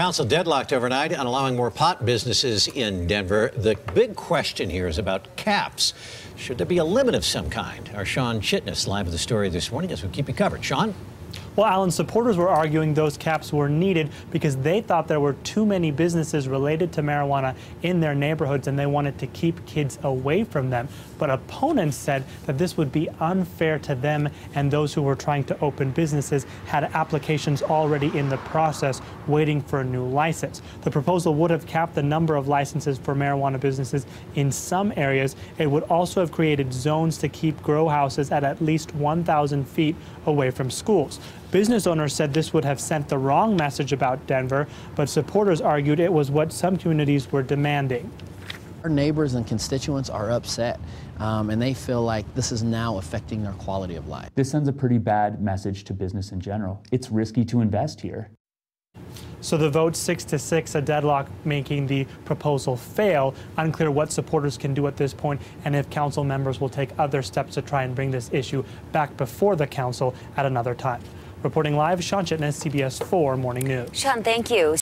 Council deadlocked overnight on allowing more pot businesses in Denver. The big question here is about caps. Should there be a limit of some kind? Our Shawn Chitnis live with the story this morning as we keep you covered. Shawn? Well, Alan, supporters were arguing those caps were needed because they thought there were too many businesses related to marijuana in their neighborhoods and they wanted to keep kids away from them. But opponents said that this would be unfair to them and those who were trying to open businesses had applications already in the process waiting for a new license. The proposal would have capped the number of licenses for marijuana businesses in some areas. It would also have created zones to keep grow houses at at least 1,000 feet away from schools. Business owners said this would have sent the wrong message about Denver, but supporters argued it was what some communities were demanding. Our neighbors and constituents are upset, um, and they feel like this is now affecting their quality of life. This sends a pretty bad message to business in general. It's risky to invest here. So the vote six to six, a deadlock making the proposal fail. Unclear what supporters can do at this point and if council members will take other steps to try and bring this issue back before the council at another time. Reporting live, Shawn Chitnis, CBS 4 Morning News. Shawn, thank you.